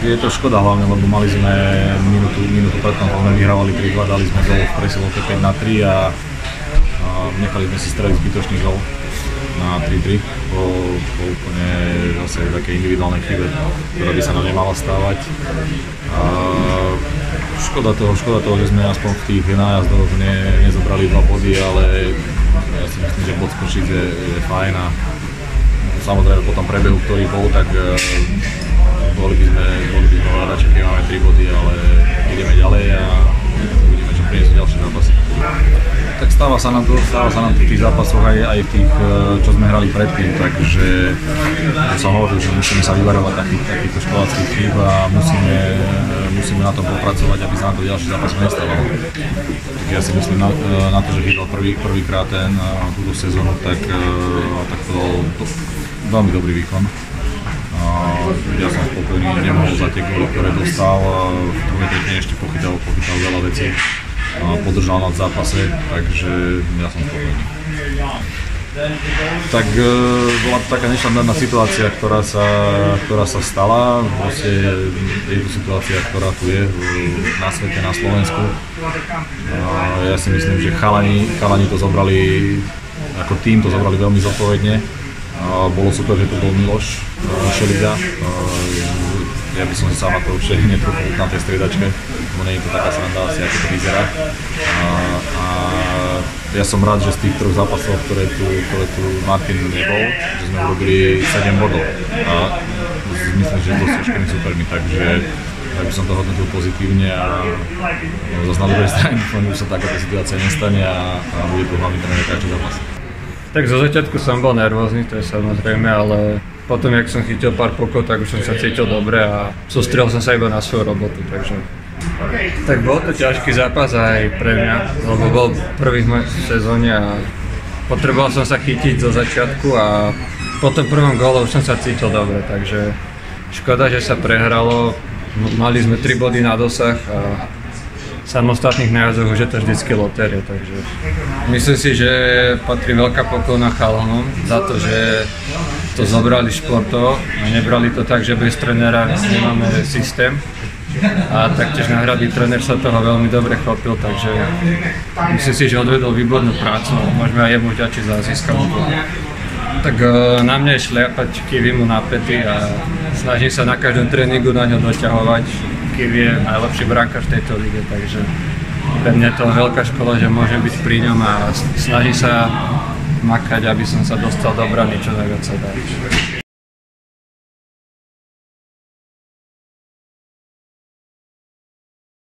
je to škoda hlavne, lebo mali sme minútu, minútu predtým, sme vyhrávali 3 dali sme gol v presilovke 5 na 3 a, a nechali sme si streliť zbytočný gol na 3-3 po, po úplne zase také individuálnej chybe, ktorá by sa nám nemala stávať. A škoda toho, škoda toho, že sme aspoň v tých nájazdoch ne, nezobrali dva body, ale ja si myslím, že bod Košic je, je fajn a samozrejme po tom prebehu, ktorý bol, tak boli by sme, boli by sme rada, keď máme 3 body, ale ideme ďalej a uvidíme, čo prinesú ďalšie zápasy. Tak stáva sa nám to, stáva sa nám to v tých zápasoch aj, aj v tých, eh, čo sme hrali predtým, takže to som hovoril, že musíme sa vyvarovať takých, takýchto školáckých chýb a musíme, musíme na tom popracovať, aby sa nám to ďalší zápas nestávalo. Tak ja si myslím na, na to, že chytal prvý, prvýkrát ten túto sezónu, tak, tak to, to veľmi dobrý výkon. Ja som spokojný, nemohol za tie góly, ktoré dostal. V druhej tretine ešte pochytal, pochytal veľa vecí. Podržal nás v zápase, takže ja som spokojný. Tak e, bola to taká neštandardná situácia, ktorá sa, ktorá sa stala. Proste je to situácia, ktorá tu je na svete, na Slovensku. Ja si myslím, že chalani, chalani to zobrali, ako tým to zobrali veľmi zodpovedne. Bolo super, že to bol Miloš Šeliga. Ja by som sa na to určite netrúfal na tej striedačke, lebo nie je to taká sranda asi, ako to vyzerá. A, a ja som rád, že z tých troch zápasov, ktoré tu, ktoré tu Martin nebol, že sme urobili 7 bodov. A myslím, že to s ťažkými supermi, takže tak by som to hodnotil pozitívne a no, zase na druhej strane dúfam, že sa takáto situácia nestane a, a bude tu hlavný tréner každý zápas. Tak zo začiatku som bol nervózny, to je samozrejme, ale potom, jak som chytil pár pokov, tak už som sa cítil dobre a sústrel som sa iba na svoju robotu, takže tak bol to ťažký zápas aj pre mňa, lebo bol prvý v mojej sezóne a potreboval som sa chytiť zo začiatku a po tom prvom góle už som sa cítil dobre, takže škoda, že sa prehralo. Mali sme 3 body na dosah a samostatných už je to vždycky lotéria, takže myslím si, že patrí veľká poklona chalanom za to, že to zobrali športov a nebrali to tak, že bez trénera nemáme systém, a taktiež náhradný tréner sa toho veľmi dobre chopil, takže myslím si, že odvedol výbornú prácu, môžeme aj jemu vďačiť za získanú tak uh, na mne je šliapať Kivimu na pety a snažím sa na každom tréningu na ňo doťahovať. Kivi je najlepší brankár v tejto lige, takže pre mňa je to veľká škola, že môžem byť pri ňom a snažím sa makať, aby som sa dostal do brany čo najviac sa dá.